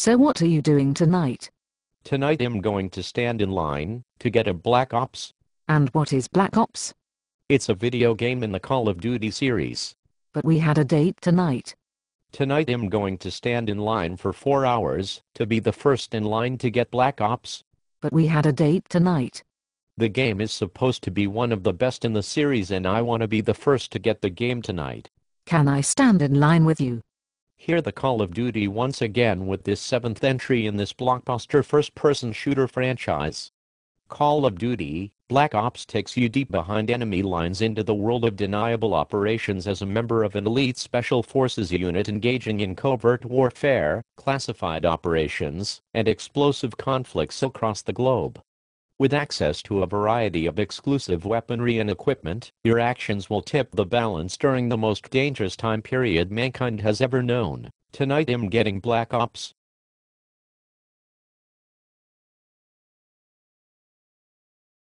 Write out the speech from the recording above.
So what are you doing tonight? Tonight I'm going to stand in line to get a Black Ops. And what is Black Ops? It's a video game in the Call of Duty series. But we had a date tonight. Tonight I'm going to stand in line for 4 hours to be the first in line to get Black Ops. But we had a date tonight. The game is supposed to be one of the best in the series and I want to be the first to get the game tonight. Can I stand in line with you? Hear the Call of Duty once again with this seventh entry in this blockbuster first-person shooter franchise. Call of Duty, Black Ops takes you deep behind enemy lines into the world of deniable operations as a member of an elite special forces unit engaging in covert warfare, classified operations, and explosive conflicts across the globe. With access to a variety of exclusive weaponry and equipment, your actions will tip the balance during the most dangerous time period mankind has ever known. Tonight I'm getting Black Ops.